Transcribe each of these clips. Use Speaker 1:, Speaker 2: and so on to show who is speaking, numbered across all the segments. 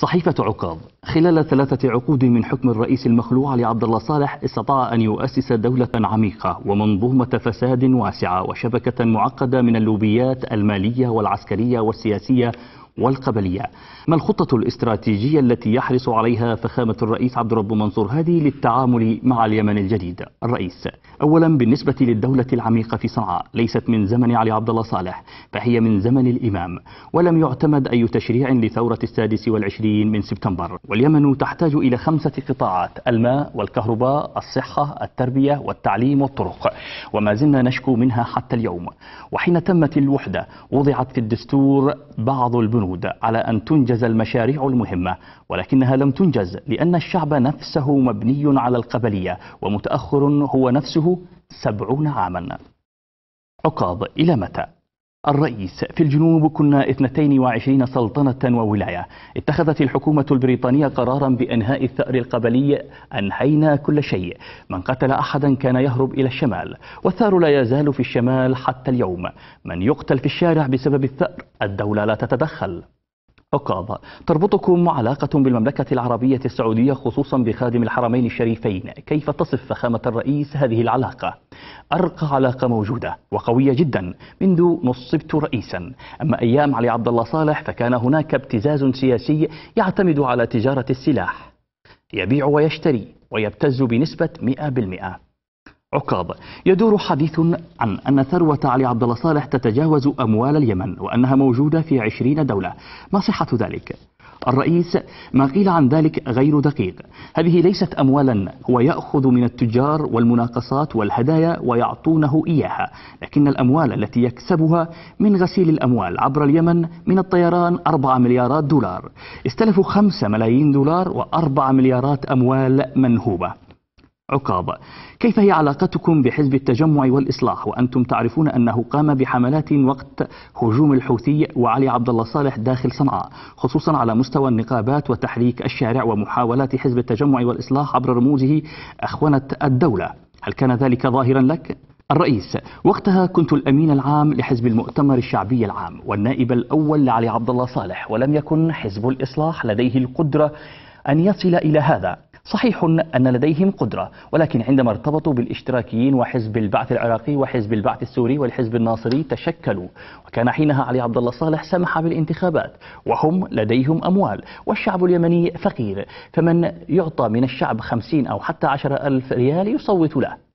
Speaker 1: صحيفة عكاظ خلال ثلاثة عقود من حكم الرئيس المخلوع علي عبد الله صالح استطاع أن يؤسس دولة عميقة ومنظومة فساد واسعة وشبكة معقدة من اللوبيات المالية والعسكرية والسياسية والقبلية. ما الخطة الاستراتيجية التي يحرص عليها فخامة الرئيس عبد الرب منصور هادي للتعامل مع اليمن الجديد؟ الرئيس أولا بالنسبة للدولة العميقة في صنعاء ليست من زمن علي عبد الله صالح فهي من زمن الإمام ولم يعتمد أي تشريع لثورة السادس والعشرين من سبتمبر. واليمن تحتاج إلى خمسة قطاعات الماء والكهرباء الصحة التربية والتعليم والطرق. وما زلنا نشكو منها حتى اليوم. وحين تمت الوحدة وضعت في الدستور بعض البنود على أن تنجز المشاريع المهمة ولكنها لم تنجز لأن الشعب نفسه مبني على القبلية ومتأخر هو نفسه سبعون عاما عقاب إلى متى؟ الرئيس في الجنوب كنا 22 سلطنة وولاية. اتخذت الحكومة البريطانية قرارا بإنهاء الثأر القبلي أنهينا كل شيء. من قتل أحدا كان يهرب إلى الشمال والثأر لا يزال في الشمال حتى اليوم. من يقتل في الشارع بسبب الثأر الدولة لا تتدخل. عقاب تربطكم علاقة بالمملكة العربية السعودية خصوصا بخادم الحرمين الشريفين. كيف تصف فخامة الرئيس هذه العلاقة؟ أرقى علاقة موجودة وقوية جدا منذ نصبت رئيسا. أما أيام علي عبد الله صالح فكان هناك ابتزاز سياسي يعتمد على تجارة السلاح. يبيع ويشتري ويبتز بنسبة 100% عكاظ يدور حديث عن أن ثروة علي عبد الله صالح تتجاوز أموال اليمن وأنها موجودة في عشرين دولة. ما صحة ذلك؟ الرئيس ما قيل عن ذلك غير دقيق. هذه ليست أموالا. هو يأخذ من التجار والمناقصات والهدايا ويعطونه إياها. لكن الأموال التي يكسبها من غسيل الأموال عبر اليمن من الطيران أربعة مليارات دولار. استلفوا خمسة ملايين دولار وأربعة مليارات أموال منهوبة. عقاب. كيف هي علاقتكم بحزب التجمع والإصلاح؟ وأنتم تعرفون أنه قام بحملات وقت هجوم الحوثي وعلي عبد الله صالح داخل صنعاء خصوصا على مستوى النقابات وتحريك الشارع ومحاولات حزب التجمع والإصلاح عبر رموزه أخونة الدولة. هل كان ذلك ظاهرا لك؟ الرئيس وقتها كنت الأمين العام لحزب المؤتمر الشعبي العام والنائب الأول لعلي عبد الله صالح ولم يكن حزب الإصلاح لديه القدرة أن يصل إلى هذا. صحيح أن لديهم قدرة ولكن عندما ارتبطوا بالاشتراكيين وحزب البعث العراقي وحزب البعث السوري والحزب الناصري تشكلوا وكان حينها علي عبد الله صالح سمح بالانتخابات وهم لديهم أموال والشعب اليمني فقير فمن يعطى من الشعب خمسين أو حتى عشر ألف ريال يصوت له.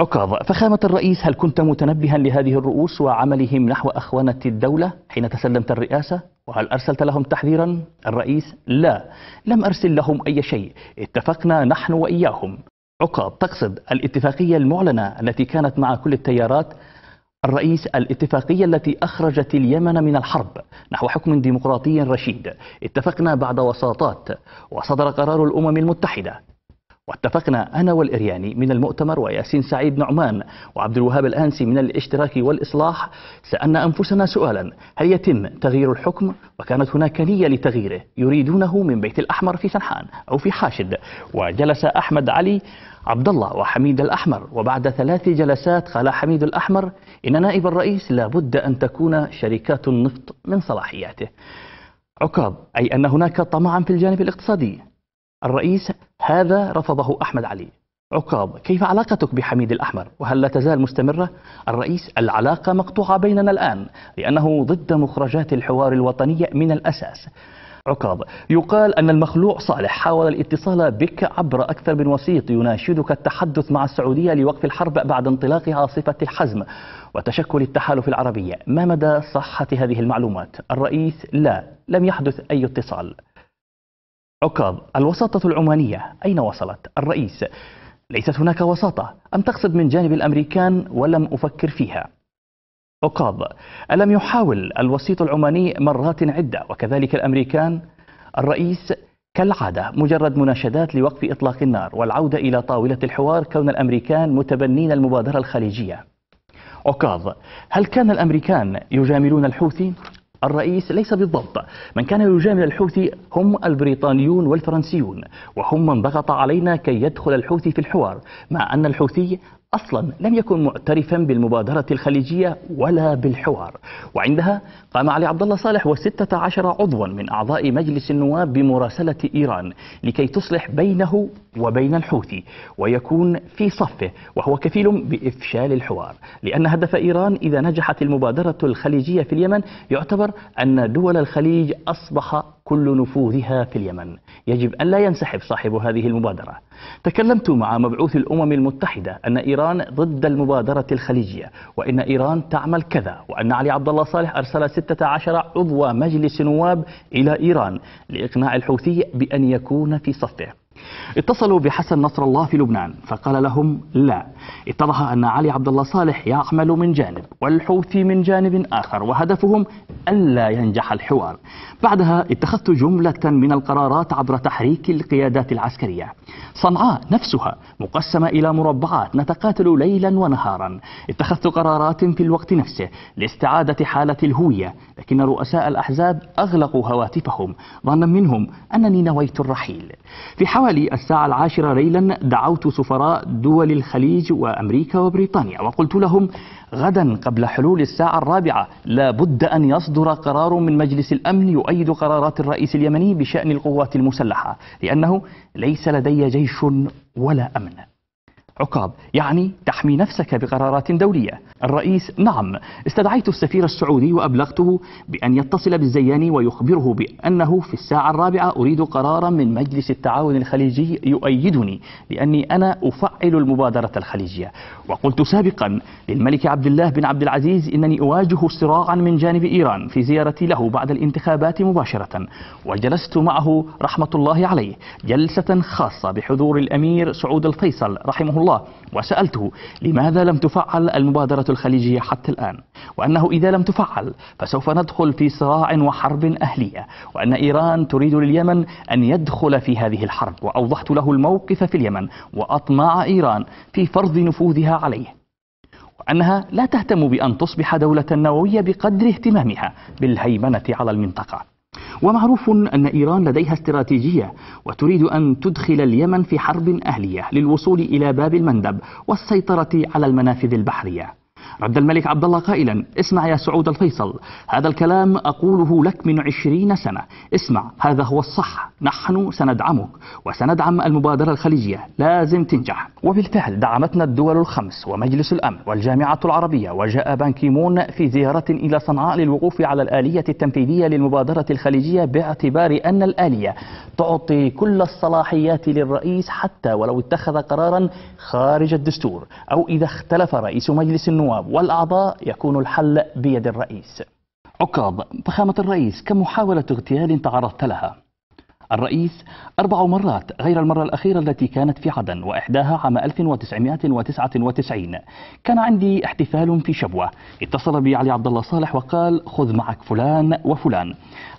Speaker 1: عكاظ فخامة الرئيس هل كنت متنبها لهذه الرؤوس وعملهم نحو أخوانة الدولة حين تسلمت الرئاسة؟ وهل أرسلت لهم تحذيرا؟ الرئيس لا. لم أرسل لهم أي شيء. اتفقنا نحن وإياهم. عقاب تقصد الاتفاقية المعلنة التي كانت مع كل التيارات؟ الرئيس الاتفاقية التي أخرجت اليمن من الحرب نحو حكم ديمقراطي رشيد. اتفقنا بعد وساطات. وصدر قرار الأمم المتحدة. واتفقنا أنا والإرياني من المؤتمر وياسين سعيد نعمان وعبد الوهاب الأنسي من الاشتراك والإصلاح سألنا أنفسنا سؤالا هل يتم تغيير الحكم؟ وكانت هناك نية لتغييره يريدونه من بيت الأحمر في سنحان أو في حاشد. وجلس أحمد علي عبد الله وحميد الأحمر وبعد ثلاث جلسات قال حميد الأحمر إن نائب الرئيس لابد أن تكون شركات النفط من صلاحياته. عقاب أي أن هناك طمعا في الجانب الاقتصادي. الرئيس هذا رفضه أحمد علي. عقاب كيف علاقتك بحميد الأحمر؟ وهل لا تزال مستمرة؟ الرئيس العلاقة مقطوعة بيننا الآن لأنه ضد مخرجات الحوار الوطني من الأساس. عقاب يقال أن المخلوع صالح حاول الاتصال بك عبر أكثر من وسيط يناشدك التحدث مع السعودية لوقف الحرب بعد انطلاق عاصفة الحزم وتشكل التحالف العربي. ما مدى صحة هذه المعلومات؟ الرئيس لا لم يحدث أي اتصال. عكاظ الوساطة العمانية. أين وصلت؟ الرئيس ليست هناك وساطة. أم تقصد من جانب الأمريكان ولم أفكر فيها؟ عكاظ ألم يحاول الوسيط العماني مرات عدة؟ وكذلك الأمريكان. الرئيس كالعادة مجرد مناشدات لوقف إطلاق النار والعودة إلى طاولة الحوار كون الأمريكان متبنين المبادرة الخليجية. عكاظ هل كان الأمريكان يجاملون الحوثي؟ الرئيس ليس بالضبط. من كان يجامل الحوثي هم البريطانيون والفرنسيون وهم من ضغط علينا كي يدخل الحوثي في الحوار مع أن الحوثي أصلا لم يكن معترفا بالمبادرة الخليجية ولا بالحوار. وعندها قام علي عبد الله صالح وستة عشر عضوا من أعضاء مجلس النواب بمراسلة إيران لكي تصلح بينه وبين الحوثي ويكون في صفه وهو كفيل بإفشال الحوار. لأن هدف إيران إذا نجحت المبادرة الخليجية في اليمن يعتبر أن دول الخليج أصبح كل نفوذها في اليمن. يجب أن لا ينسحب صاحب هذه المبادرة. تكلمت مع مبعوث الأمم المتحدة أن إيران ضد المبادرة الخليجية وإن إيران تعمل كذا وأن علي عبد الله صالح أرسل 16 عضو مجلس نواب إلى إيران لإقناع الحوثي بأن يكون في صفه. اتصلوا بحسن نصر الله في لبنان فقال لهم لا. اتضح أن علي عبد الله صالح يعمل من جانب والحوثي من جانب آخر وهدفهم ألا ينجح الحوار. بعدها اتخذت جملة من القرارات عبر تحريك القيادات العسكرية. صنعاء نفسها مقسمة إلى مربعات نتقاتل ليلا ونهارا. اتخذت قرارات في الوقت نفسه لاستعادة حالة الهوية لكن رؤساء الأحزاب أغلقوا هواتفهم ظنا منهم أنني نويت الرحيل. في حوالي الساعة العاشرة ليلا دعوت سفراء دول الخليج وأمريكا وبريطانيا وقلت لهم غدا قبل حلول الساعة الرابعة. لا بد أن يصدر قرار من مجلس الأمن يؤيد قرارات الرئيس اليمني بشأن القوات المسلحة لأنه ليس لدي جيش ولا أمن. عقاب يعني تحمي نفسك بقرارات دولية. الرئيس نعم استدعيت السفير السعودي وأبلغته بأن يتصل بالزياني ويخبره بأنه في الساعة الرابعة أريد قرارا من مجلس التعاون الخليجي يؤيدني لأني أنا أفعل المبادرة الخليجية. وقلت سابقا للملك عبد الله بن عبد العزيز إنني أواجه صراعا من جانب إيران في زيارتي له بعد الانتخابات مباشرة وجلست معه رحمة الله عليه جلسة خاصة بحضور الأمير سعود الفيصل رحمه الله الله وسألته لماذا لم تفعل المبادرة الخليجية حتى الآن؟ وأنه إذا لم تفعل فسوف ندخل في صراع وحرب أهلية وأن إيران تريد لليمن أن يدخل في هذه الحرب وأوضحت له الموقف في اليمن وأطمع إيران في فرض نفوذها عليه. وأنها لا تهتم بأن تصبح دولة نووية بقدر اهتمامها بالهيمنة على المنطقة. ومعروف أن إيران لديها استراتيجية وتريد أن تدخل اليمن في حرب أهلية للوصول إلى باب المندب والسيطرة على المنافذ البحرية. رد الملك عبد الله قائلا اسمع يا سعود الفيصل هذا الكلام أقوله لك من عشرين سنة. اسمع هذا هو الصح. نحن سندعمك وسندعم المبادرة الخليجية. لازم تنجح. وبالفعل دعمتنا الدول الخمس ومجلس الأمن والجامعة العربية وجاء بانكيمون في زيارة إلى صنعاء للوقوف على الآلية التنفيذية للمبادرة الخليجية باعتبار أن الآلية تعطي كل الصلاحيات للرئيس حتى ولو اتخذ قرارا خارج الدستور أو إذا اختلف رئيس مجلس النواب. والأعضاء يكون الحل بيد الرئيس. عكاظ فخامة الرئيس كم محاولة اغتيال تعرضت لها. الرئيس أربع مرات غير المرة الأخيرة التي كانت في عدن وإحداها عام 1999 كان عندي احتفال في شبوة. اتصل بي علي عبد الله صالح وقال خذ معك فلان وفلان.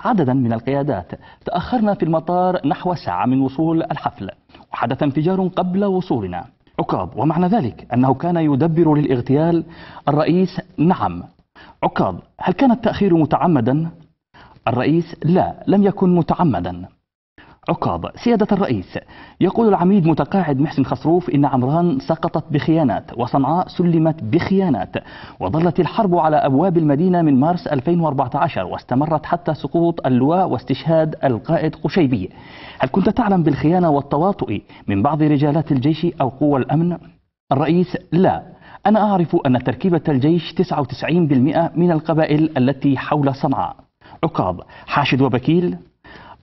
Speaker 1: عددا من القيادات تأخرنا في المطار نحو ساعة من وصول الحفل. وحدث انفجار قبل وصولنا. عكاظ ومعنى ذلك أنه كان يدبر للاغتيال الرئيس نعم. عكاظ هل كان التأخير متعمدا؟ الرئيس لا لم يكن متعمدا. عقاب. سيادة الرئيس يقول العميد متقاعد محسن خصروف إن عمران سقطت بخيانات وصنعاء سلمت بخيانات وظلت الحرب على أبواب المدينة من مارس 2014 واستمرت حتى سقوط اللواء واستشهاد القائد قشيبي. هل كنت تعلم بالخيانة والتواطؤ من بعض رجالات الجيش أو قوى الأمن؟ الرئيس لا. أنا أعرف أن تركيبة الجيش 99% من القبائل التي حول صنعاء. عقاب حاشد وبكيل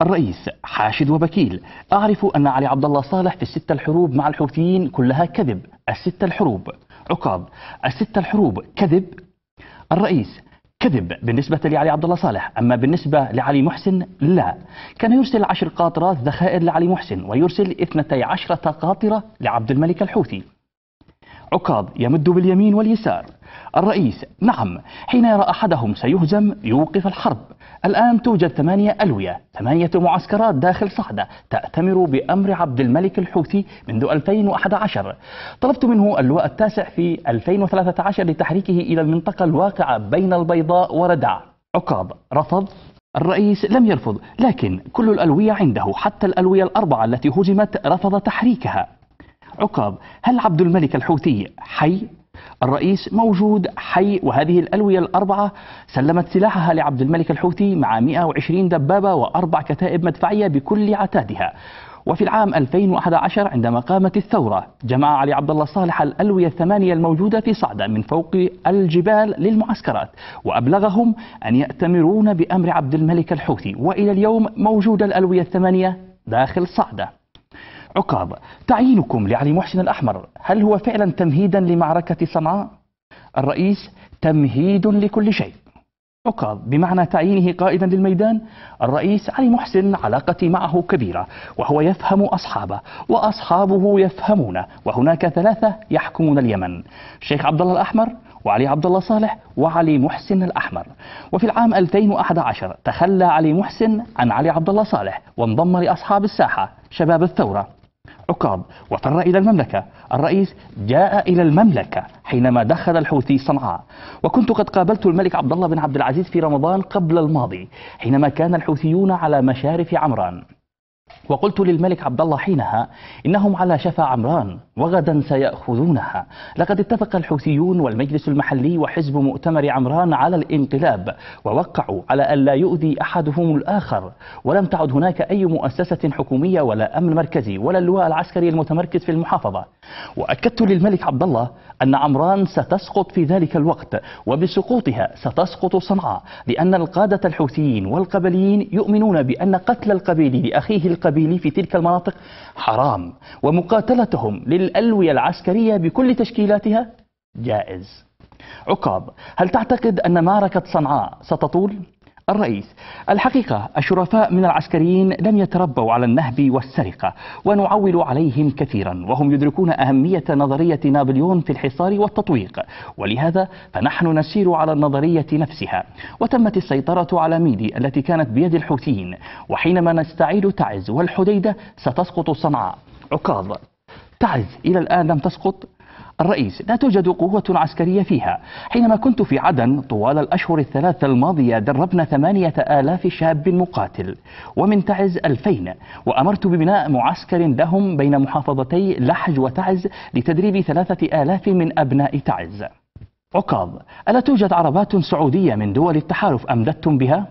Speaker 1: الرئيس حاشد وبكيل. أعرف أن علي عبد الله صالح في الستة الحروب مع الحوثيين كلها كذب. الستة الحروب. عقاب. الستة الحروب كذب. الرئيس كذب بالنسبة لعلي عبد الله صالح أما بالنسبة لعلي محسن لا. كان يرسل عشر قاطرات ذخائر لعلي محسن ويرسل اثنتي عشرة قاطرة لعبد الملك الحوثي. عكاظ يمد باليمين واليسار. الرئيس نعم. حين يرى أحدهم سيهزم يوقف الحرب. الآن توجد ثمانية ألوية ثمانية معسكرات داخل صعدة تأتمر بأمر عبد الملك الحوثي منذ 2011 طلبت منه اللواء التاسع في 2013 لتحريكه إلى المنطقة الواقعة بين البيضاء وردع عكاظ رفض. الرئيس لم يرفض لكن كل الألوية عنده حتى الألوية الأربعة التي هزمت رفض تحريكها. عقاب هل عبد الملك الحوثي حي؟ الرئيس موجود حي وهذه الألوية الأربعة سلمت سلاحها لعبد الملك الحوثي مع 120 دبابة وأربع كتائب مدفعية بكل عتادها. وفي العام 2011 عندما قامت الثورة جمع علي عبد الله صالح الألوية الثمانية الموجودة في صعدة من فوق الجبال للمعسكرات وأبلغهم أن يأتمرون بأمر عبد الملك الحوثي. وإلى اليوم موجودة الألوية الثمانية داخل صعدة. عقاب. تعيينكم لعلي محسن الأحمر. هل هو فعلا تمهيدا لمعركة صنعاء؟ الرئيس تمهيد لكل شيء. عقاب. بمعنى تعيينه قائدا للميدان الرئيس علي محسن علاقتي معه كبيرة وهو يفهم أصحابه وأصحابه يفهمونه وهناك ثلاثة يحكمون اليمن الشيخ عبد الله الأحمر وعلي عبد الله صالح وعلي محسن الأحمر. وفي العام 2011 تخلى علي محسن عن علي عبد الله صالح وانضم لأصحاب الساحة شباب الثورة. عقاب وفر إلى المملكة. الرئيس جاء إلى المملكة حينما دخل الحوثي صنعاء. وكنت قد قابلت الملك عبد الله بن عبد العزيز في رمضان قبل الماضي حينما كان الحوثيون على مشارف عمران. وقلت للملك عبد الله حينها إنهم على شفا عمران وغدا سيأخذونها. لقد اتفق الحوثيون والمجلس المحلي وحزب مؤتمر عمران على الانقلاب ووقعوا على أن لا يؤذي أحدهم الآخر. ولم تعد هناك أي مؤسسة حكومية ولا أمن مركزي ولا اللواء العسكري المتمركز في المحافظة. وأكدت للملك عبد الله أن عمران ستسقط في ذلك الوقت وبسقوطها ستسقط صنعاء لأن القادة الحوثيين والقبليين يؤمنون بأن قتل القبيل لأخيه القبيلي في تلك المناطق حرام ومقاتلتهم للألوية العسكرية بكل تشكيلاتها جائز عقاب هل تعتقد أن معركة صنعاء ستطول؟ الرئيس. الحقيقة الشرفاء من العسكريين لم يتربوا على النهب والسرقة ونعول عليهم كثيرا وهم يدركون أهمية نظرية نابليون في الحصار والتطويق. ولهذا فنحن نسير على النظرية نفسها. وتمت السيطرة على ميدي التي كانت بيد الحوثيين. وحينما نستعيد تعز والحديدة ستسقط صنعاء. عكاظ تعز إلى الآن لم تسقط؟ الرئيس لا توجد قوة عسكرية فيها حينما كنت في عدن طوال الأشهر الثلاثة الماضية دربنا ثمانية آلاف شاب مقاتل ومن تعز ألفين وأمرت ببناء معسكر لهم بين محافظتي لحج وتعز لتدريب ثلاثة آلاف من أبناء تعز عكاظ ألا توجد عربات سعودية من دول التحالف أمددتم بها؟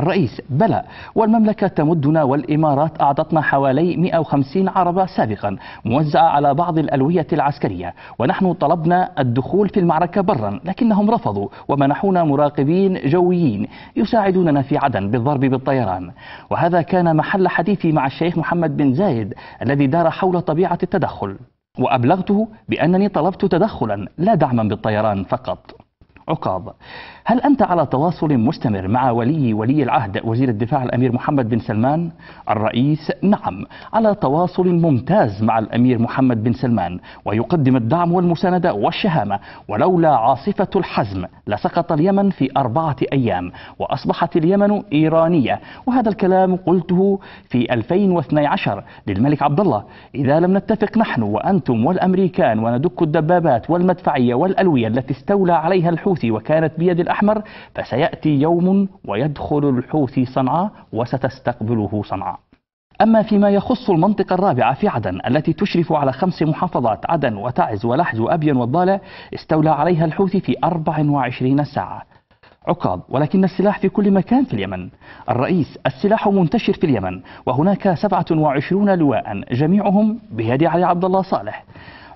Speaker 1: الرئيس. بلى والمملكة تمدنا والإمارات أعطتنا حوالي 150 عربة سابقا موزعة على بعض الألوية العسكرية. ونحن طلبنا الدخول في المعركة برا لكنهم رفضوا ومنحونا مراقبين جويين يساعدوننا في عدن بالضرب بالطيران. وهذا كان محل حديثي مع الشيخ محمد بن زايد الذي دار حول طبيعة التدخل. وأبلغته بأنني طلبت تدخلا لا دعما بالطيران فقط. عقاب. هل أنت على تواصل مستمر مع ولي ولي العهد وزير الدفاع الأمير محمد بن سلمان؟ الرئيس نعم على تواصل ممتاز مع الأمير محمد بن سلمان ويقدم الدعم والمساندة والشهامة ولولا عاصفة الحزم لسقط اليمن في أربعة أيام وأصبحت اليمن إيرانية وهذا الكلام قلته في 2012 للملك عبد الله إذا لم نتفق نحن وأنتم والأمريكان وندك الدبابات والمدفعية والألوية التي استولى عليها الحوثي وكانت بيد الأحمر الأحمر فسيأتي يوم ويدخل الحوثي صنعاء وستستقبله صنعاء. أما فيما يخص المنطقة الرابعة في عدن التي تشرف على خمس محافظات عدن وتعز ولحج وأبين والضالة استولى عليها الحوثي في 24 ساعة. عقاب ولكن السلاح في كل مكان في اليمن. الرئيس السلاح منتشر في اليمن وهناك 27 لواء جميعهم بيد علي عبد الله صالح.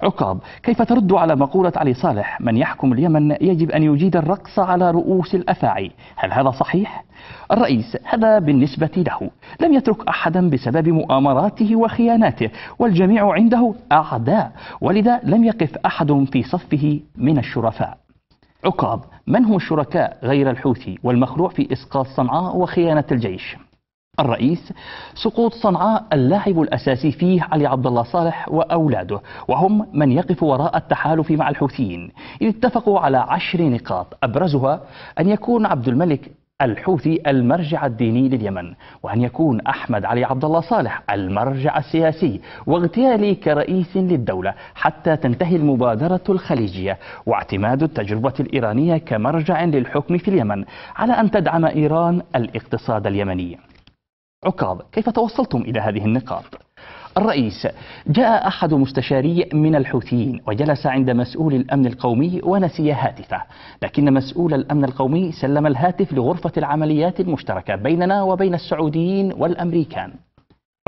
Speaker 1: عقاب. كيف ترد على مقولة علي صالح؟ من يحكم اليمن يجب أن يجيد الرقص على رؤوس الأفاعي. هل هذا صحيح؟ الرئيس هذا بالنسبة له. لم يترك أحدا بسبب مؤامراته وخياناته والجميع عنده أعداء ولذا لم يقف أحد في صفه من الشرفاء. عقاب من هم الشركاء غير الحوثي والمخروع في إسقاط صنعاء وخيانة الجيش؟ الرئيس سقوط صنعاء اللاعب الأساسي فيه علي عبد الله صالح وأولاده وهم من يقف وراء التحالف مع الحوثيين. اتفقوا على عشر نقاط أبرزها أن يكون عبد الملك الحوثي المرجع الديني لليمن وأن يكون أحمد علي عبد الله صالح المرجع السياسي واغتيالي كرئيس للدولة حتى تنتهي المبادرة الخليجية واعتماد التجربة الإيرانية كمرجع للحكم في اليمن على أن تدعم إيران الاقتصاد اليمني. عكاظ كيف توصلتم إلى هذه النقاط؟ الرئيس جاء أحد مستشاري من الحوثيين وجلس عند مسؤول الأمن القومي ونسي هاتفه لكن مسؤول الأمن القومي سلم الهاتف لغرفة العمليات المشتركة بيننا وبين السعوديين والأمريكان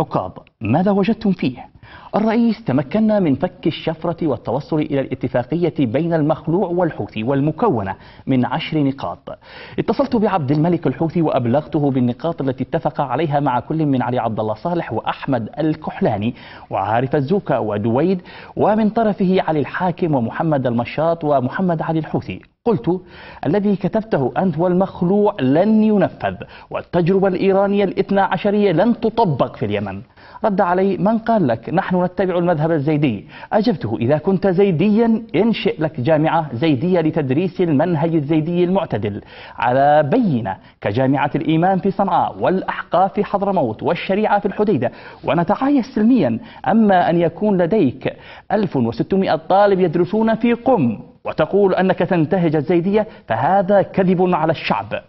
Speaker 1: عقاب ماذا وجدتم فيه؟ الرئيس تمكنا من فك الشفرة والتوصل إلى الاتفاقية بين المخلوع والحوثي والمكونة من عشر نقاط اتصلت بعبد الملك الحوثي وأبلغته بالنقاط التي اتفق عليها مع كل من علي عبد الله صالح وأحمد الكحلاني وعارف الزوكا ودويد ومن طرفه علي الحاكم ومحمد المشاط ومحمد علي الحوثي قلت الذي كتبته أنت والمخلوع لن ينفذ والتجربة الإيرانية الاثنى عشرية لن تطبق في اليمن. رد علي من قال لك؟ نحن نتبع المذهب الزيدي. أجبته إذا كنت زيديا انشئ لك جامعة زيدية لتدريس المنهج الزيدي المعتدل. على بينة كجامعة الإيمان في صنعاء والأحقاف في حضرموت والشريعة في الحديدة. ونتعايش سلميا أما أن يكون لديك 1600 طالب يدرسون في قم. وتقول أنك تنتهج الزيدية فهذا كذب على الشعب.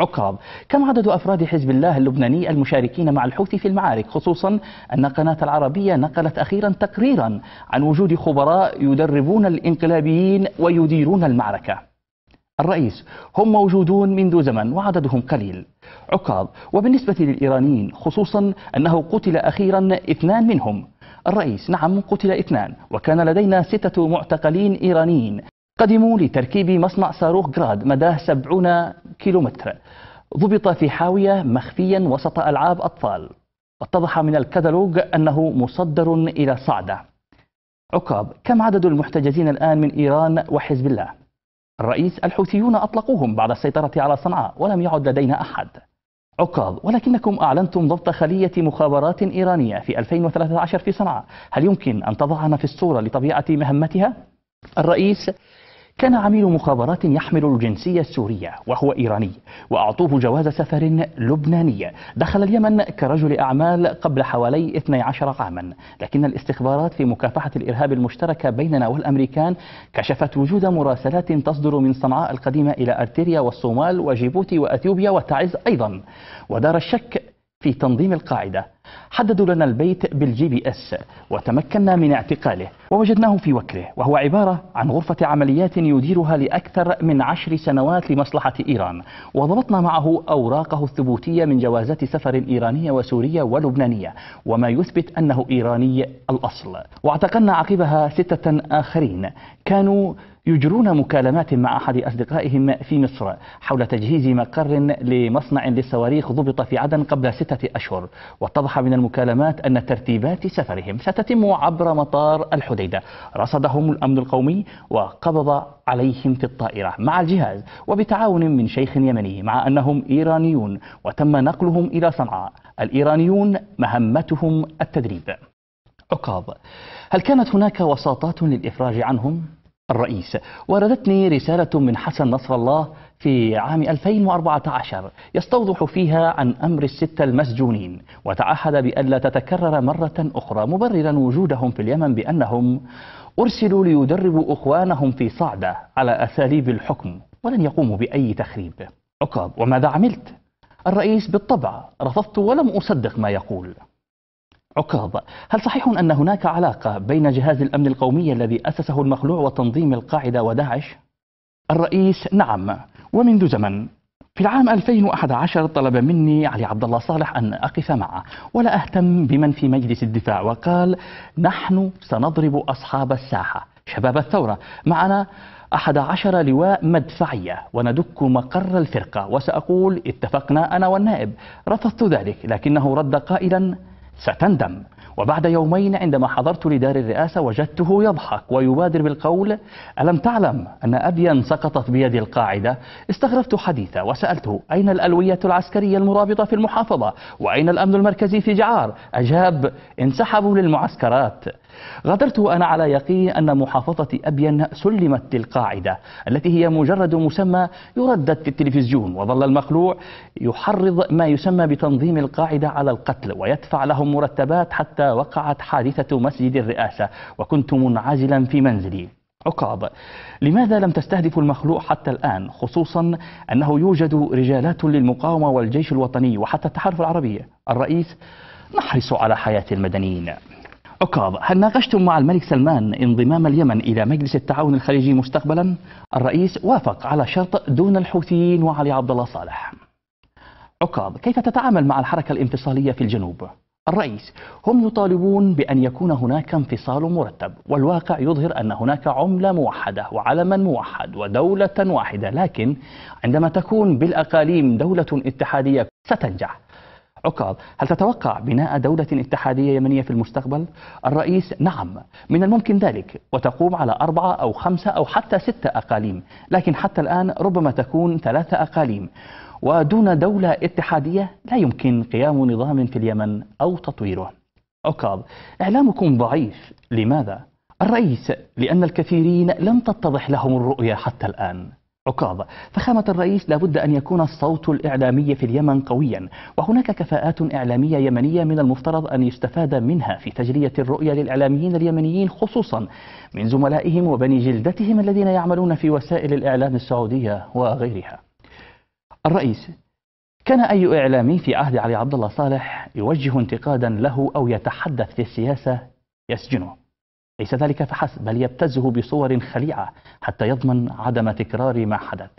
Speaker 1: عقاب كم عدد أفراد حزب الله اللبناني المشاركين مع الحوثي في المعارك؟ خصوصا أن قناة العربية نقلت أخيرا تقريرا عن وجود خبراء يدربون الإنقلابيين ويديرون المعركة. الرئيس هم موجودون منذ زمن وعددهم قليل. عقاب وبالنسبة للإيرانيين خصوصا أنه قتل أخيرا اثنان منهم. الرئيس. نعم قتل اثنان وكان لدينا ستة معتقلين إيرانيين. قدموا لتركيب مصنع صاروخ جراد مداه 70 كيلومتر. ضبط في حاوية مخفيا وسط ألعاب أطفال. اتضح من الكتالوج أنه مصدر إلى صعدة. عقاب كم عدد المحتجزين الآن من إيران وحزب الله؟ الرئيس الحوثيون أطلقوهم بعد السيطرة على صنعاء ولم يعد لدينا أحد. عقاب ولكنكم أعلنتم ضبط خلية مخابرات إيرانية في 2013 في صنعاء هل يمكن أن تضعنا في الصورة لطبيعة مهمتها؟ الرئيس كان عميل مخابرات يحمل الجنسية السورية وهو إيراني وأعطوه جواز سفر لبناني. دخل اليمن كرجل أعمال قبل حوالي 12 عاما لكن الاستخبارات في مكافحة الإرهاب المشتركة بيننا والأمريكان كشفت وجود مراسلات تصدر من صنعاء القديمة إلى أرتيريا والصومال وجيبوتي وأثيوبيا وتعز أيضا. ودار الشك في تنظيم القاعدة. حددوا لنا البيت بال GPS وتمكنا من اعتقاله ووجدناه في وكره وهو عبارة عن غرفة عمليات يديرها لأكثر من عشر سنوات لمصلحة إيران وضبطنا معه أوراقه الثبوتية من جوازات سفر إيرانية وسورية ولبنانية وما يثبت أنه إيراني الأصل. واعتقلنا عقبها ستة آخرين كانوا يجرون مكالمات مع أحد أصدقائهم في مصر حول تجهيز مقر لمصنع للصواريخ ضبط في عدن قبل ستة أشهر. واتضح من المكالمات أن ترتيبات سفرهم ستتم عبر مطار الحديدة. رصدهم الأمن القومي وقبض عليهم في الطائرة مع الجهاز. وبتعاون من شيخ يمني مع أنهم إيرانيون. وتم نقلهم إلى صنعاء. الإيرانيون مهمتهم التدريب. عقاب. هل كانت هناك وساطات للإفراج عنهم؟ الرئيس. وردتني رسالة من حسن نصر الله في عام 2014 يستوضح فيها عن أمر الستة المسجونين وتعهد بألا تتكرر مرة أخرى مبررا وجودهم في اليمن بأنهم أرسلوا ليدربوا أخوانهم في صعدة على أساليب الحكم ولن يقوموا بأي تخريب. عقاب وماذا عملت؟ الرئيس بالطبع رفضت ولم أصدق ما يقول. عكاظ. هل صحيح أن هناك علاقة بين جهاز الأمن القومي الذي أسسه المخلوع وتنظيم القاعدة وداعش؟ الرئيس نعم. ومنذ زمن. في العام 2011 طلب مني علي عبد الله صالح أن أقف معه ولا أهتم بمن في مجلس الدفاع وقال نحن سنضرب أصحاب الساحة. شباب الثورة معنا أحد عشر لواء مدفعية وندك مقر الفرقة وسأقول اتفقنا أنا والنائب. رفضت ذلك لكنه رد قائلا ستندم. وبعد يومين عندما حضرت لدار الرئاسة وجدته يضحك ويبادر بالقول ألم تعلم أن أبيا سقطت بيد القاعدة؟ استغربت حديثه وسألته أين الألوية العسكرية المرابطة في المحافظة؟ وأين الأمن المركزي في جعار؟ أجاب انسحبوا للمعسكرات. غادرت وأنا على يقين أن محافظة أبين سلمت للقاعدة التي هي مجرد مسمى يردد في التلفزيون وظل المخلوع يحرض ما يسمى بتنظيم القاعدة على القتل ويدفع لهم مرتبات حتى وقعت حادثة مسجد الرئاسة وكنت منعزلا في منزلي. عقاب لماذا لم تستهدفوا المخلوع حتى الآن خصوصا أنه يوجد رجالات للمقاومة والجيش الوطني وحتى التحالف العربي؟ الرئيس نحرص على حياة المدنيين. عكاظ هل ناقشتم مع الملك سلمان انضمام اليمن إلى مجلس التعاون الخليجي مستقبلا؟ الرئيس وافق على شرط دون الحوثيين وعلي عبد الله صالح عكاظ كيف تتعامل مع الحركة الانفصالية في الجنوب؟ الرئيس هم يطالبون بأن يكون هناك انفصال مرتب والواقع يظهر أن هناك عملة موحدة وعلما موحد ودولة واحدة لكن عندما تكون بالأقاليم دولة اتحادية ستنجح عكاظ هل تتوقع بناء دولة اتحادية يمنية في المستقبل؟ الرئيس نعم من الممكن ذلك وتقوم على أربعة أو خمسة أو حتى ستة أقاليم لكن حتى الآن ربما تكون ثلاثة أقاليم. ودون دولة اتحادية لا يمكن قيام نظام في اليمن أو تطويره. عكاظ إعلامكم ضعيف. لماذا؟ الرئيس لأن الكثيرين لم تتضح لهم الرؤية حتى الآن. عكاظ فخامة الرئيس لابد أن يكون الصوت الإعلامي في اليمن قويا وهناك كفاءات إعلامية يمنية من المفترض أن يستفاد منها في تجرية الرؤية للإعلاميين اليمنيين خصوصا من زملائهم وبني جلدتهم الذين يعملون في وسائل الإعلام السعودية وغيرها. الرئيس كان أي إعلامي في عهد علي عبد الله صالح يوجه انتقادا له أو يتحدث في السياسة يسجنه. ليس ذلك فحسب بل يبتزه بصور خليعة حتى يضمن عدم تكرار ما حدث.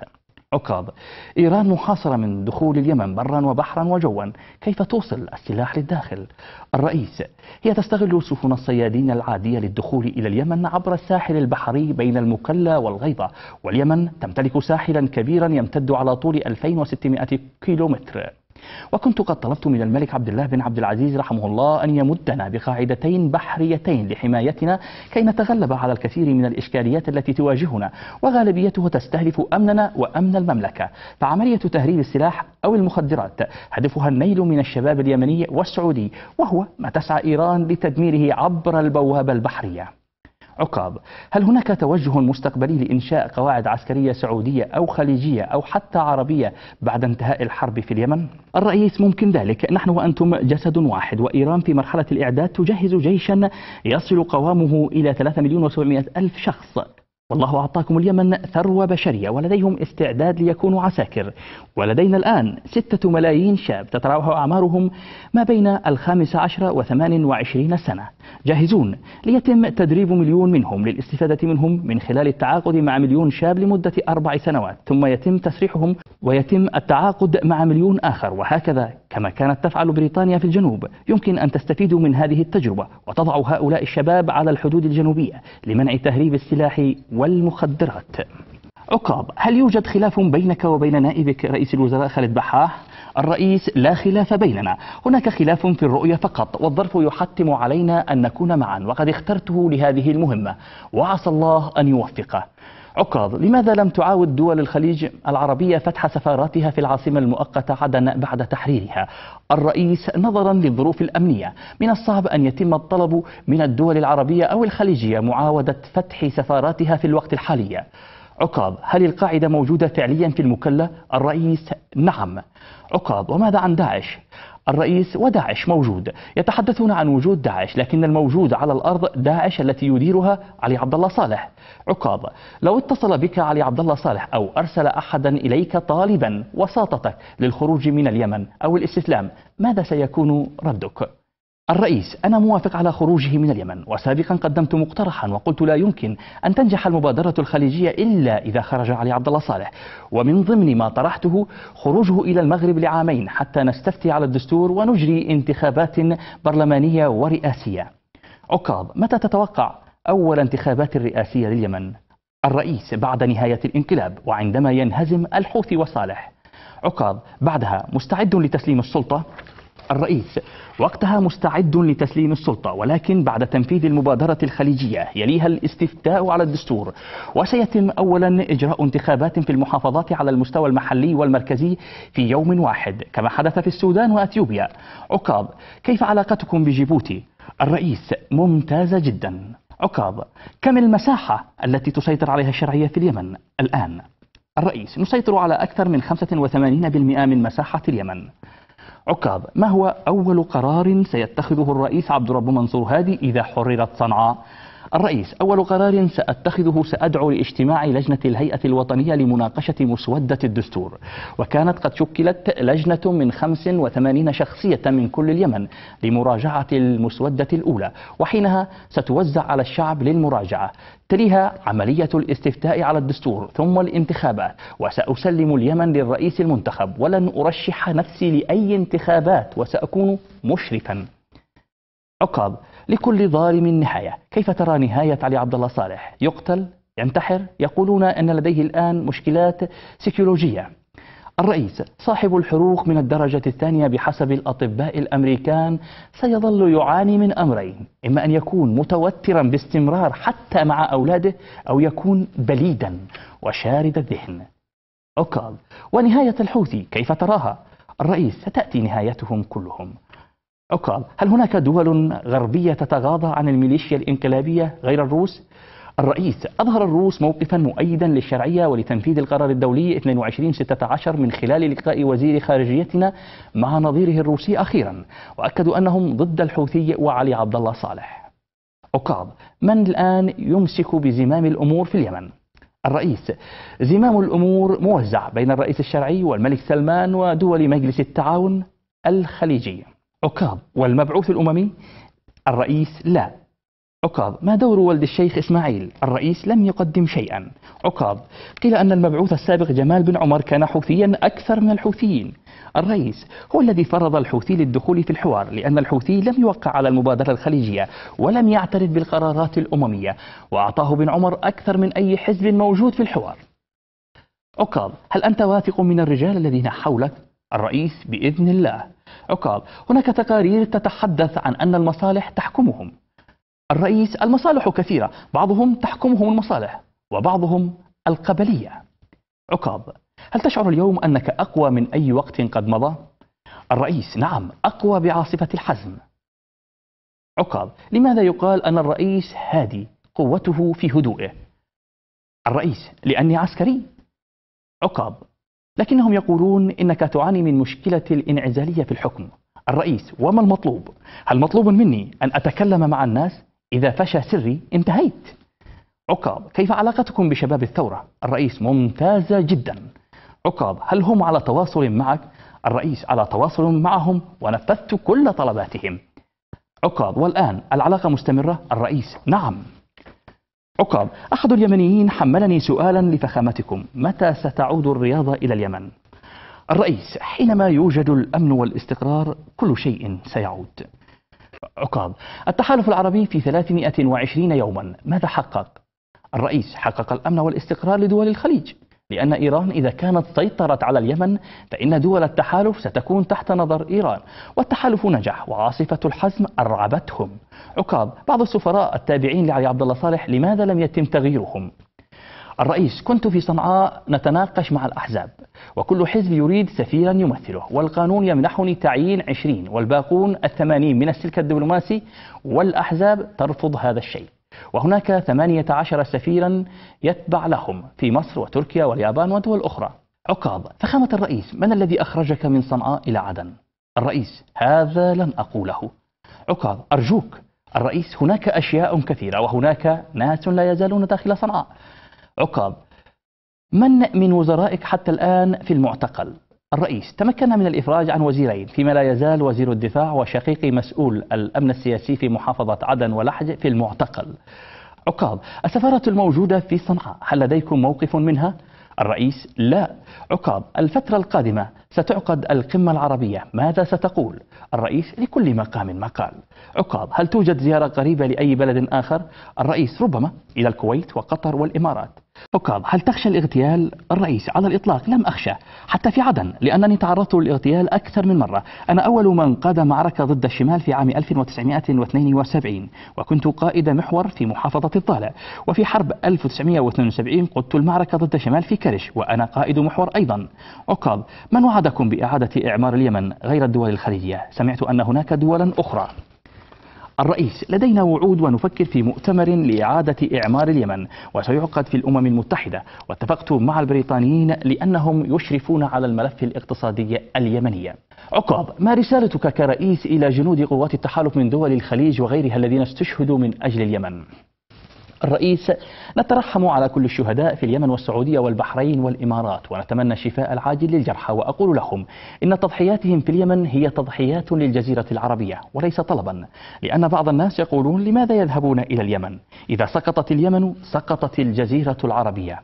Speaker 1: عكاظ إيران محاصرة من دخول اليمن برا وبحرا وجوا كيف توصل السلاح للداخل؟ الرئيس هي تستغل سفن الصيادين العادية للدخول إلى اليمن عبر الساحل البحري بين المكلا والغيضة. واليمن تمتلك ساحلا كبيرا يمتد على طول 2600 كيلومتر. وكنت قد طلبت من الملك عبد الله بن عبد العزيز رحمه الله أن يمدنا بقاعدتين بحريتين لحمايتنا كي نتغلب على الكثير من الإشكاليات التي تواجهنا وغالبيته تستهدف أمننا وأمن المملكة. فعملية تهريب السلاح أو المخدرات هدفها النيل من الشباب اليمني والسعودي وهو ما تسعى إيران لتدميره عبر البوابة البحرية. عقاب. هل هناك توجه مستقبلي لإنشاء قواعد عسكرية سعودية أو خليجية أو حتى عربية بعد انتهاء الحرب في اليمن؟ الرئيس ممكن ذلك. نحن وأنتم جسد واحد وإيران في مرحلة الإعداد تجهز جيشا يصل قوامه إلى 3 مليون و700 ألف شخص. والله أعطاكم اليمن ثروة بشرية ولديهم استعداد ليكونوا عساكر. ولدينا الآن ستة ملايين شاب تتراوح أعمارهم ما بين الخامس عشر وثمان وعشرين سنة. جاهزون ليتم تدريب مليون منهم للاستفادة منهم من خلال التعاقد مع مليون شاب لمدة أربع سنوات. ثم يتم تسريحهم ويتم التعاقد مع مليون آخر. وهكذا كما كانت تفعل بريطانيا في الجنوب. يمكن أن تستفيدوا من هذه التجربة. وتضعوا هؤلاء الشباب على الحدود الجنوبية لمنع تهريب السلاح والمخدرات. عقاب هل يوجد خلاف بينك وبين نائبك رئيس الوزراء خالد بحاح؟ الرئيس لا خلاف بيننا. هناك خلاف في الرؤية فقط والظرف يحتم علينا أن نكون معا وقد اخترته لهذه المهمة. وعسى الله أن يوفقه. عكاظ لماذا لم تعاود دول الخليج العربية فتح سفاراتها في العاصمة المؤقتة عدن بعد تحريرها؟ الرئيس نظرا للظروف الأمنية. من الصعب أن يتم الطلب من الدول العربية أو الخليجية معاودة فتح سفاراتها في الوقت الحالي. عكاظ هل القاعدة موجودة فعليا في المكلا؟ الرئيس نعم. عكاظ وماذا عن داعش؟ الرئيس وداعش موجود يتحدثون عن وجود داعش لكن الموجود على الأرض داعش التي يديرها علي عبد الله صالح عكاظ لو اتصل بك علي عبد الله صالح أو أرسل أحدا إليك طالبا وساطتك للخروج من اليمن أو الاستسلام ماذا سيكون ردك؟ الرئيس أنا موافق على خروجه من اليمن وسابقا قدمت مقترحا وقلت لا يمكن أن تنجح المبادرة الخليجية إلا إذا خرج علي عبد الله صالح. ومن ضمن ما طرحته خروجه إلى المغرب لعامين حتى نستفتي على الدستور ونجري انتخابات برلمانية ورئاسية. عكاظ متى تتوقع أول انتخابات رئاسية لليمن؟ الرئيس بعد نهاية الانقلاب وعندما ينهزم الحوثي وصالح. عكاظ بعدها مستعد لتسليم السلطة؟ الرئيس. وقتها مستعد لتسليم السلطة ولكن بعد تنفيذ المبادرة الخليجية يليها الاستفتاء على الدستور. وسيتم أولا إجراء انتخابات في المحافظات على المستوى المحلي والمركزي في يوم واحد كما حدث في السودان وأثيوبيا. عكاظ كيف علاقتكم بجيبوتي؟ الرئيس ممتازة جدا. عكاظ كم المساحة التي تسيطر عليها الشرعية في اليمن؟ الآن؟ الرئيس نسيطر على أكثر من 85% من مساحة اليمن. عكاظ ما هو أول قرار سيتخذه الرئيس عبد الرب منصور هادي إذا حررت صنعاء؟ الرئيس أول قرار سأتخذه سأدعو لاجتماع لجنة الهيئة الوطنية لمناقشة مسودة الدستور. وكانت قد شكلت لجنة من 85 شخصية من كل اليمن لمراجعة المسودة الأولى وحينها ستوزع على الشعب للمراجعة. تليها عملية الاستفتاء على الدستور ثم الانتخابات. وسأسلم اليمن للرئيس المنتخب ولن أرشح نفسي لأي انتخابات وسأكون مشرفا. عقاب. لكل ظالم نهاية كيف ترى نهاية علي عبد الله صالح؟ يقتل؟ ينتحر؟ يقولون أن لديه الآن مشكلات سيكولوجية. الرئيس صاحب الحروق من الدرجة الثانية بحسب الأطباء الأمريكان سيظل يعاني من أمرين. إما أن يكون متوترا باستمرار حتى مع أولاده أو يكون بليدا وشارد الذهن. عكاظ ونهاية الحوثي كيف تراها؟ الرئيس ستأتي نهايتهم كلهم. عكاظ هل هناك دول غربية تتغاضى عن الميليشيا الانقلابية غير الروس؟ الرئيس أظهر الروس موقفا مؤيدا للشرعية ولتنفيذ القرار الدولي 2216 من خلال لقاء وزير خارجيتنا مع نظيره الروسي أخيرا وأكدوا أنهم ضد الحوثي وعلي عبد الله صالح عكاظ من الآن يمسك بزمام الأمور في اليمن؟ الرئيس زمام الأمور موزع بين الرئيس الشرعي والملك سلمان ودول مجلس التعاون الخليجي عكاظ والمبعوث الأممي؟ الرئيس لا. عكاظ ما دور ولد الشيخ إسماعيل؟ الرئيس لم يقدم شيئا. عكاظ قيل أن المبعوث السابق جمال بن عمر كان حوثيا أكثر من الحوثيين. الرئيس هو الذي فرض الحوثي للدخول في الحوار لأن الحوثي لم يوقع على المبادرة الخليجية ولم يعترف بالقرارات الأممية وأعطاه بن عمر أكثر من أي حزب موجود في الحوار. عكاظ هل أنت واثق من الرجال الذين حولك؟ الرئيس بإذن الله. عكاظ هناك تقارير تتحدث عن أن المصالح تحكمهم. الرئيس المصالح كثيرة. بعضهم تحكمهم المصالح وبعضهم القبلية. عكاظ هل تشعر اليوم أنك أقوى من أي وقت قد مضى؟ الرئيس. نعم أقوى بعاصفة الحزم. عكاظ لماذا يقال أن الرئيس هادي قوته في هدوئه؟ الرئيس لأني عسكري. عكاظ لكنهم يقولون إنك تعاني من مشكلة الانعزالية في الحكم الرئيس وما المطلوب؟ هل مطلوب مني أن أتكلم مع الناس؟ إذا فشى سري انتهيت عكاظ كيف علاقتكم بشباب الثورة؟ الرئيس ممتازة جدا عكاظ هل هم على تواصل معك؟ الرئيس على تواصل معهم ونفذت كل طلباتهم عكاظ والآن العلاقة مستمرة؟ الرئيس نعم عكاظ أحد اليمنيين حملني سؤالا لفخامتكم متى ستعود الرياضة إلى اليمن؟ الرئيس حينما يوجد الأمن والاستقرار كل شيء سيعود عكاظ التحالف العربي في 320 يوما ماذا حقق؟ الرئيس حقق الأمن والاستقرار لدول الخليج لأن إيران إذا كانت سيطرت على اليمن فإن دول التحالف ستكون تحت نظر إيران. والتحالف نجح وعاصفة الحزم أرعبتهم. عكاظ بعض السفراء التابعين لعلي عبد الله صالح لماذا لم يتم تغييرهم؟ الرئيس كنت في صنعاء نتناقش مع الأحزاب وكل حزب يريد سفيرا يمثله والقانون يمنحني تعيين عشرين والباقون الثمانين من السلك الدبلوماسي والأحزاب ترفض هذا الشيء. وهناك ثمانية عشر سفيرا يتبع لهم في مصر وتركيا واليابان ودول أخرى عكاظ فخامة الرئيس من الذي أخرجك من صنعاء إلى عدن؟ الرئيس هذا لن أقوله. عكاظ أرجوك الرئيس هناك أشياء كثيرة وهناك ناس لا يزالون داخل صنعاء. عكاظ من من وزرائك حتى الآن في المعتقل؟ الرئيس تمكن من الإفراج عن وزيرين فيما لا يزال وزير الدفاع وشقيقي مسؤول الأمن السياسي في محافظة عدن ولحج في المعتقل عكاظ السفارة الموجودة في صنعاء هل لديكم موقف منها؟ الرئيس لا عكاظ الفترة القادمة ستعقد القمة العربية ماذا ستقول؟ الرئيس لكل مقام مقال عكاظ هل توجد زيارة قريبة لأي بلد آخر؟ الرئيس ربما إلى الكويت وقطر والإمارات عكاظ هل تخشى الاغتيال؟ الرئيس على الإطلاق لم أخشى. حتى في عدن لأنني تعرضت للاغتيال أكثر من مرة. أنا أول من قاد معركة ضد الشمال في عام 1972 وكنت قائد محور في محافظة الضالع وفي حرب 1972 قدت المعركة ضد الشمال في كرش وأنا قائد محور أيضا. عكاظ من وعدكم بإعادة إعمار اليمن غير الدول الخليجية؟ سمعت أن هناك دولا أخرى. الرئيس. لدينا وعود ونفكر في مؤتمر لإعادة إعمار اليمن وسيعقد في الأمم المتحدة. واتفقت مع البريطانيين لأنهم يشرفون على الملف الاقتصادي اليمني. عقاب ما رسالتك كرئيس إلى جنود قوات التحالف من دول الخليج وغيرها الذين استشهدوا من أجل اليمن؟ الرئيس نترحم على كل الشهداء في اليمن والسعودية والبحرين والإمارات ونتمنى الشفاء العاجل للجرحى وأقول لهم إن تضحياتهم في اليمن هي تضحيات للجزيرة العربية وليس طلبا لأن بعض الناس يقولون لماذا يذهبون إلى اليمن؟ إذا سقطت اليمن سقطت الجزيرة العربية.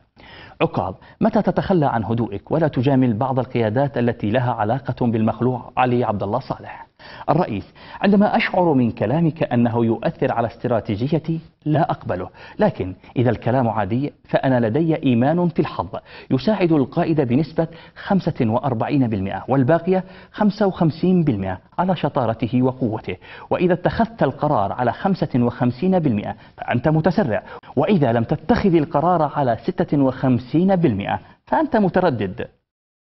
Speaker 1: عكاظ متى تتخلى عن هدوئك؟ ولا تجامل بعض القيادات التي لها علاقة بالمخلوع علي عبد الله صالح. الرئيس عندما أشعر من كلامك أنه يؤثر على استراتيجيتي لا أقبله. لكن إذا الكلام عادي فأنا لدي إيمان في الحظ. يساعد القائد بنسبة 45% والباقية 55% على شطارته وقوته. وإذا اتخذت القرار على 55% فأنت متسرع. وإذا لم تتخذ القرار على 56% فأنت متردد.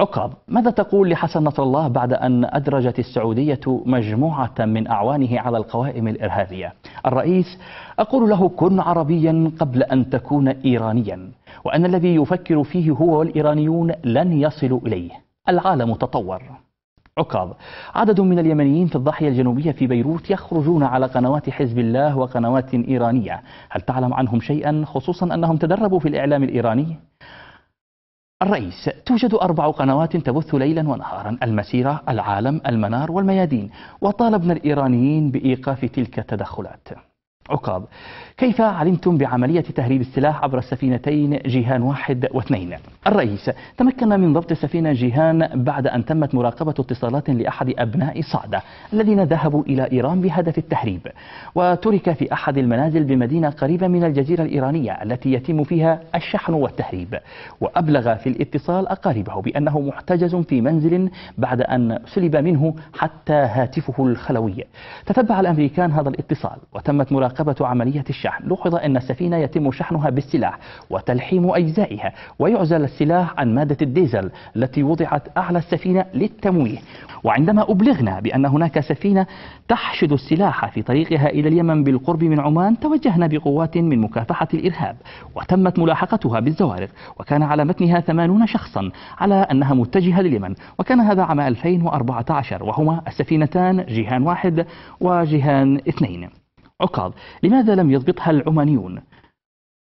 Speaker 1: عقاب ماذا تقول لحسن نصر الله بعد أن أدرجت السعودية مجموعة من أعوانه على القوائم الإرهابية؟ الرئيس أقول له كن عربيا قبل أن تكون إيرانيا وأن الذي يفكر فيه هو والإيرانيون لن يصلوا إليه. العالم تطور. عكاظ عدد من اليمنيين في الضاحية الجنوبية في بيروت يخرجون على قنوات حزب الله وقنوات إيرانية. هل تعلم عنهم شيئا خصوصا أنهم تدربوا في الإعلام الإيراني؟ الرئيس توجد أربع قنوات تبث ليلا ونهارا المسيرة العالم المنار والميادين وطالبنا الإيرانيين بإيقاف تلك التدخلات. عقاب. كيف علمتم بعملية تهريب السلاح عبر السفينتين جيهان واحد واثنين؟ الرئيس تمكن من ضبط سفينة جيهان بعد أن تمت مراقبة اتصالات لأحد أبناء صعدة الذين ذهبوا إلى إيران بهدف التهريب وترك في أحد المنازل بمدينة قريبة من الجزيرة الإيرانية التي يتم فيها الشحن والتهريب وأبلغ في الاتصال أقاربه بأنه محتجز في منزل بعد أن سلب منه حتى هاتفه الخلوي. تتبع الأمريكان هذا الاتصال وتمت مراقبة عملية الشحن. لوحظ أن السفينة يتم شحنها بالسلاح وتلحيم أجزائها ويعزل السلاح عن مادة الديزل التي وضعت أعلى السفينة للتمويه. وعندما أبلغنا بأن هناك سفينة تحشد السلاح في طريقها إلى اليمن بالقرب من عمان توجهنا بقوات من مكافحة الإرهاب وتمت ملاحقتها بالزوارق وكان على متنها ثمانون شخصا على أنها متجهة لليمن. وكان هذا عام 2014 وهما السفينتان جيهان واحد وجيهان اثنين. عكاظ لماذا لم يضبطها العمانيون؟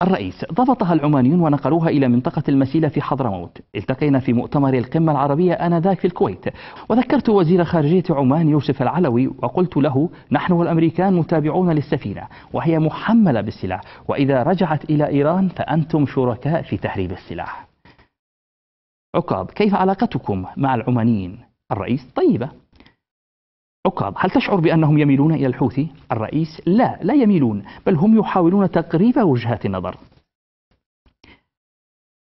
Speaker 1: الرئيس ضبطها العمانيون ونقلوها إلى منطقة المسيلة في حضرموت. التقينا في مؤتمر القمة العربية آنذاك في الكويت. وذكرت وزير خارجية عمان يوسف العلوي وقلت له نحن والأمريكان متابعون للسفينة وهي محملة بالسلاح وإذا رجعت إلى إيران فأنتم شركاء في تهريب السلاح. عقاب كيف علاقتكم مع العمانيين؟ الرئيس طيبة. عكاظ هل تشعر بأنهم يميلون إلى الحوثي؟ الرئيس لا لا يميلون بل هم يحاولون تقريب وجهات النظر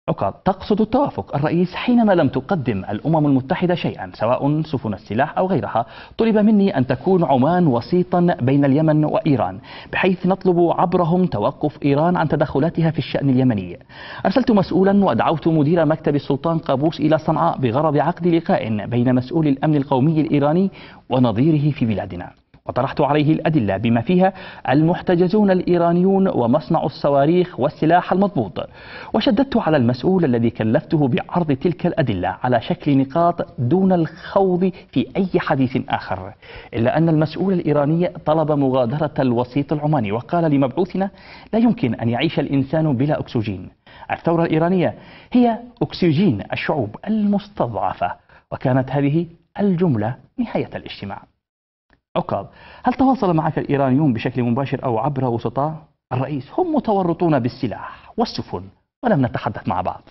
Speaker 1: عقاب تقصد التوافق. الرئيس حينما لم تقدم الأمم المتحدة شيئا سواء سفن السلاح أو غيرها طلب مني أن تكون عمان وسيطا بين اليمن وإيران بحيث نطلب عبرهم توقف إيران عن تدخلاتها في الشأن اليمني. أرسلت مسؤولا ودعوت مدير مكتب السلطان قابوس إلى صنعاء بغرض عقد لقاء بين مسؤول الأمن القومي الإيراني ونظيره في بلادنا. وطرحت عليه الأدلة بما فيها المحتجزون الإيرانيون ومصنع الصواريخ والسلاح المضبوط. وشددت على المسؤول الذي كلفته بعرض تلك الأدلة على شكل نقاط دون الخوض في أي حديث آخر إلا أن المسؤول الإيراني طلب مغادرة الوسيط العماني وقال لمبعوثنا لا يمكن أن يعيش الإنسان بلا أكسجين. الثورة الإيرانية هي أكسجين الشعوب المستضعفة وكانت هذه الجملة نهاية الاجتماع. عقاب. هل تواصل معك الإيرانيون بشكل مباشر أو عبر وسطاء؟ الرئيس هم متورطون بالسلاح والسفن ولم نتحدث مع بعض.